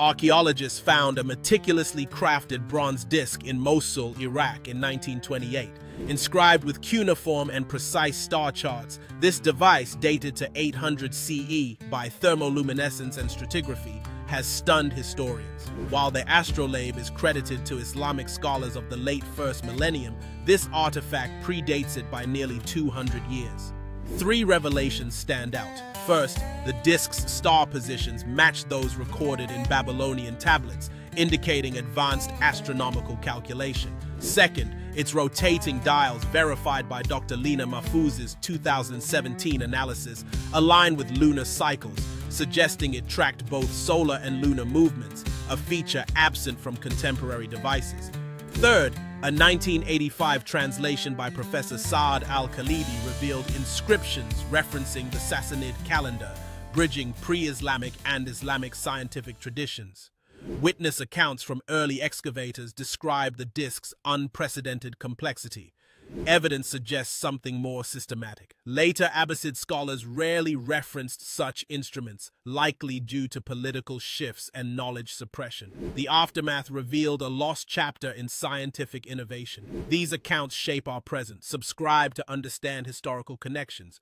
Archaeologists found a meticulously crafted bronze disc in Mosul, Iraq in 1928. Inscribed with cuneiform and precise star charts, this device, dated to 800 CE by thermoluminescence and stratigraphy, has stunned historians. While the astrolabe is credited to Islamic scholars of the late first millennium, this artifact predates it by nearly 200 years. Three revelations stand out. First, the disk's star positions match those recorded in Babylonian tablets, indicating advanced astronomical calculation. Second, its rotating dials, verified by Dr. Lina Mahfouz's 2017 analysis, align with lunar cycles, suggesting it tracked both solar and lunar movements, a feature absent from contemporary devices. Third, a 1985 translation by Professor Saad al-Khalidi revealed inscriptions referencing the Sassanid calendar, bridging pre-Islamic and Islamic scientific traditions. Witness accounts from early excavators describe the disk's unprecedented complexity, Evidence suggests something more systematic. Later Abbasid scholars rarely referenced such instruments, likely due to political shifts and knowledge suppression. The aftermath revealed a lost chapter in scientific innovation. These accounts shape our present. Subscribe to understand historical connections.